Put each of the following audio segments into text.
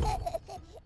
Ha ha ha!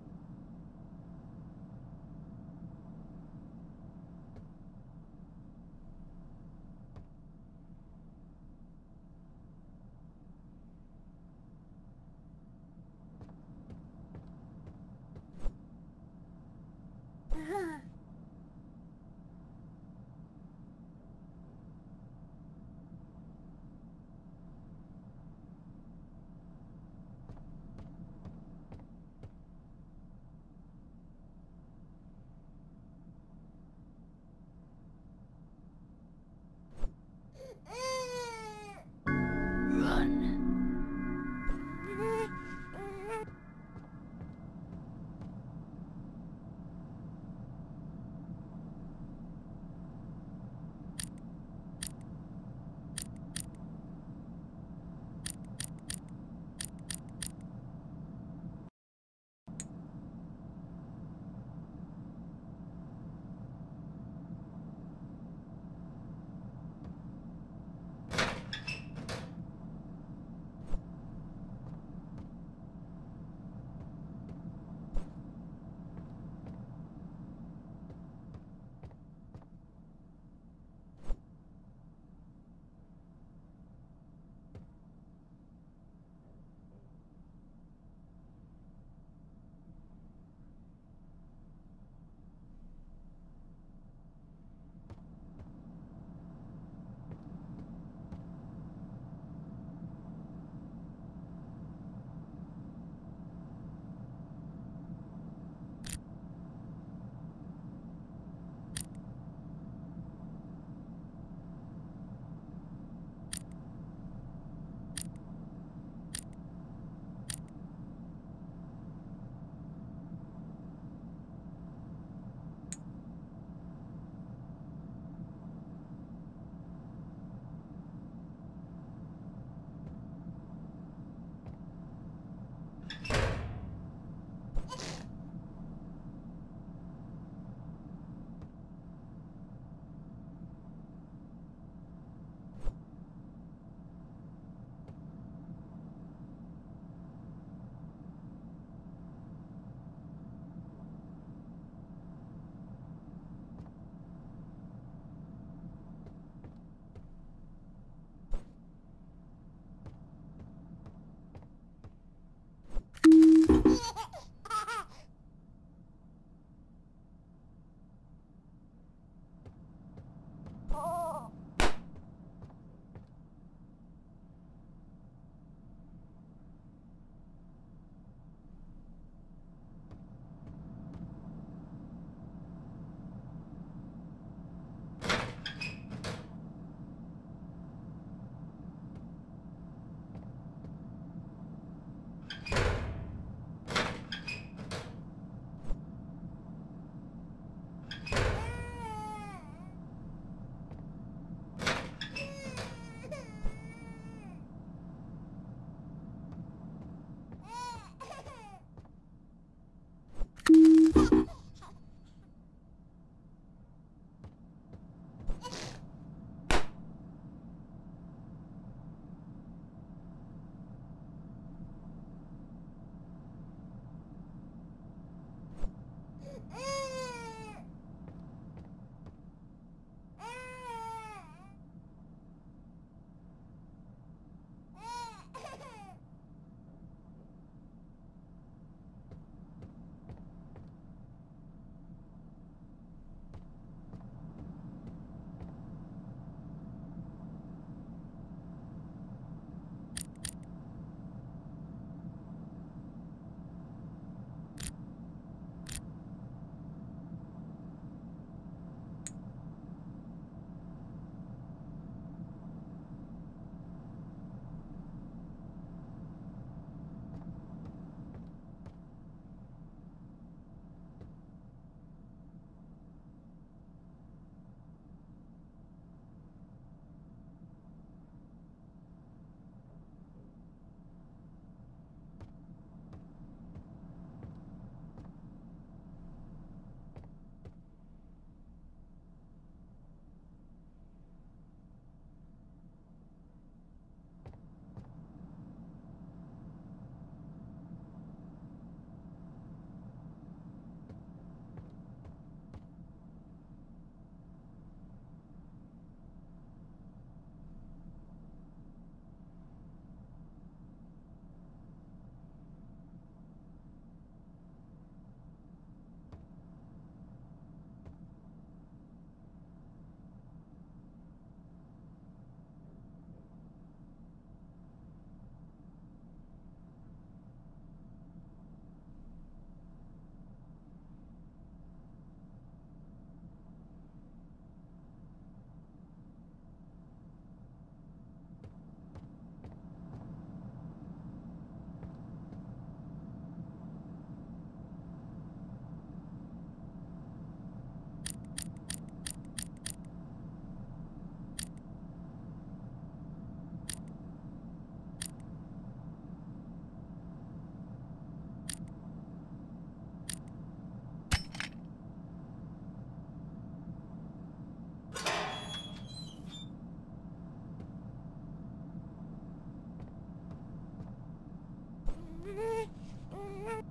Thank you.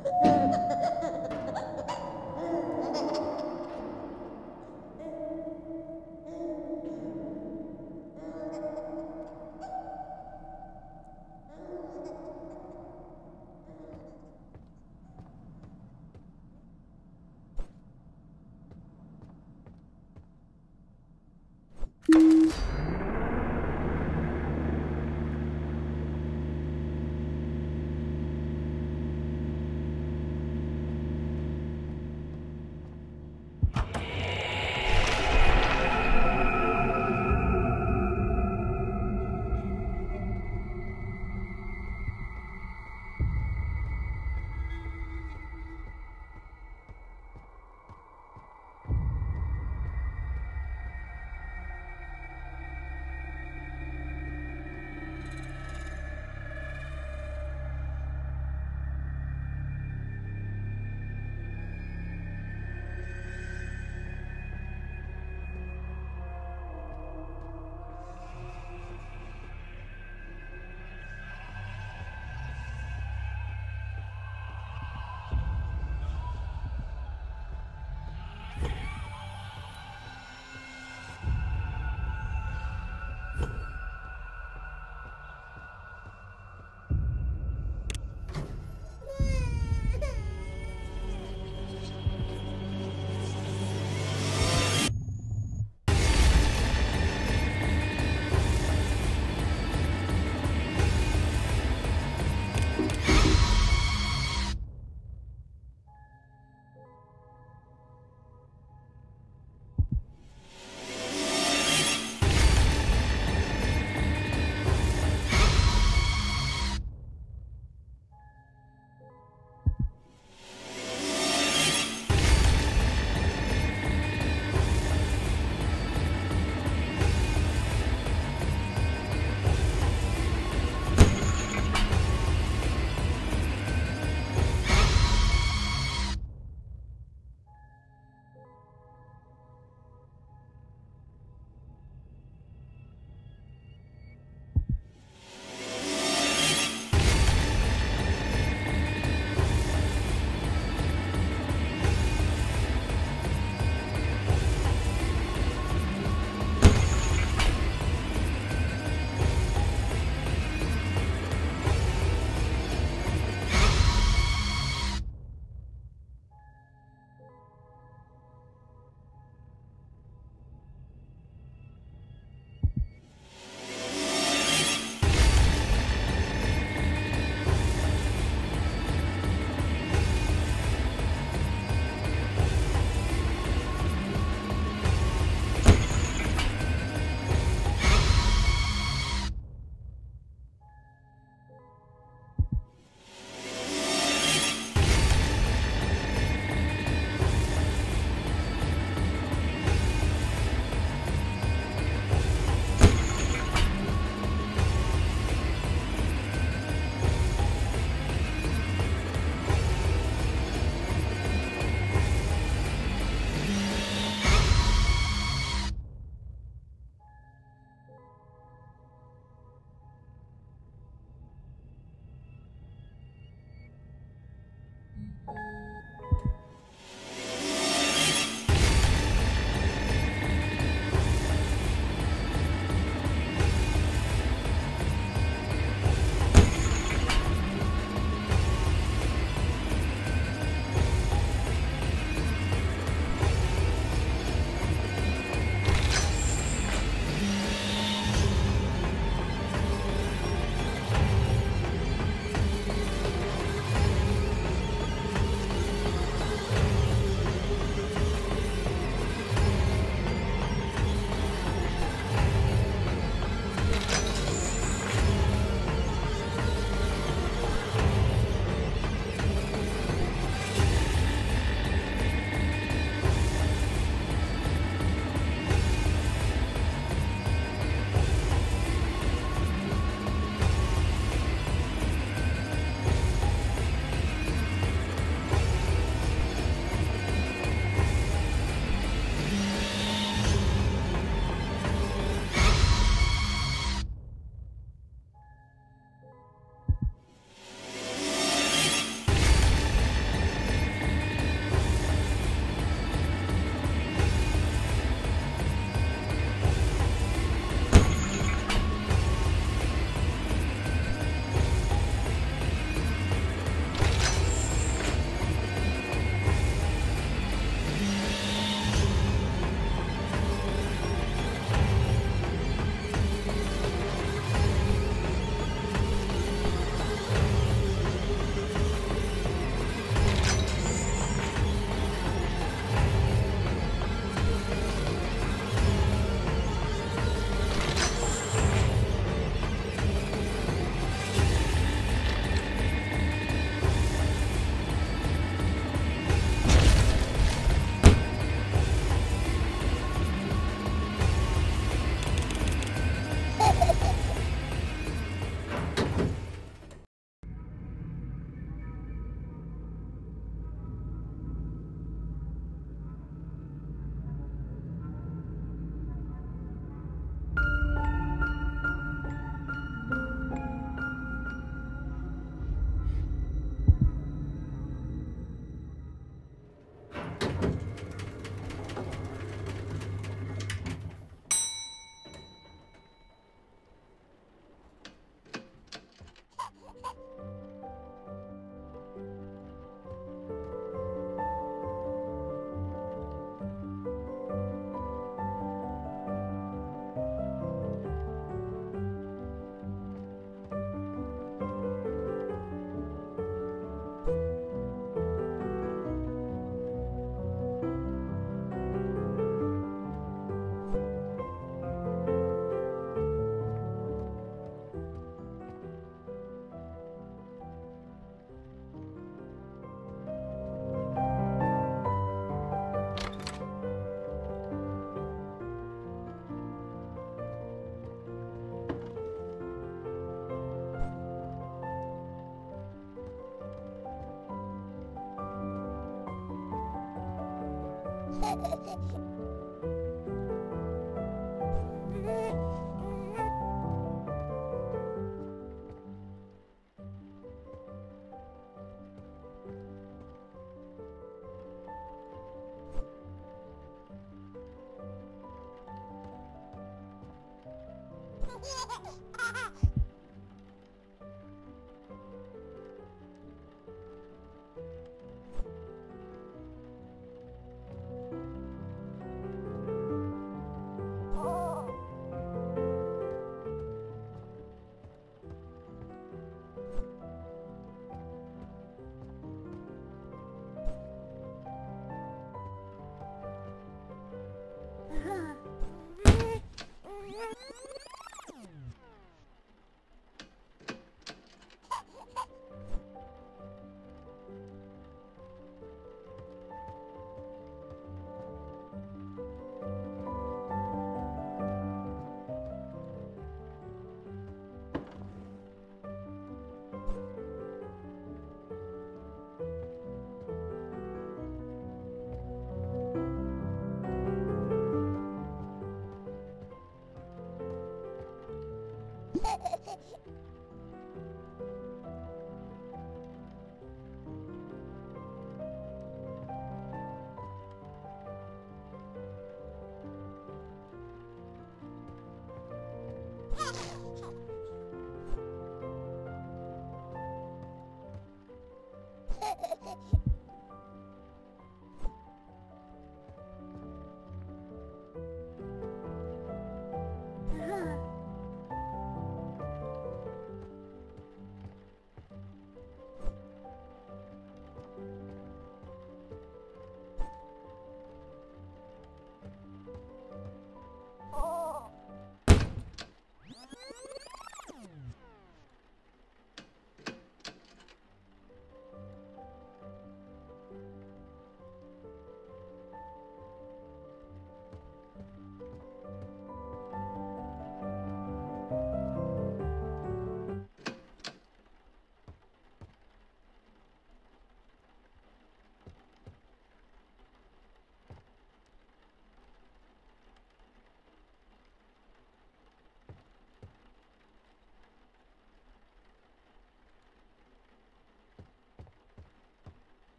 Yeah.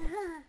Huh.